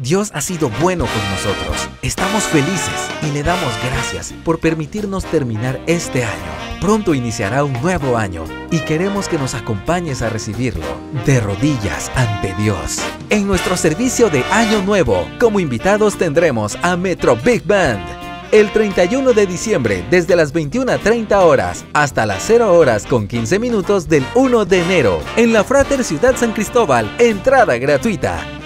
Dios ha sido bueno con nosotros. Estamos felices y le damos gracias por permitirnos terminar este año. Pronto iniciará un nuevo año y queremos que nos acompañes a recibirlo de rodillas ante Dios. En nuestro servicio de Año Nuevo, como invitados tendremos a Metro Big Band. El 31 de diciembre, desde las 21.30 horas hasta las 0 horas con 15 minutos del 1 de enero, en la Frater Ciudad San Cristóbal, entrada gratuita.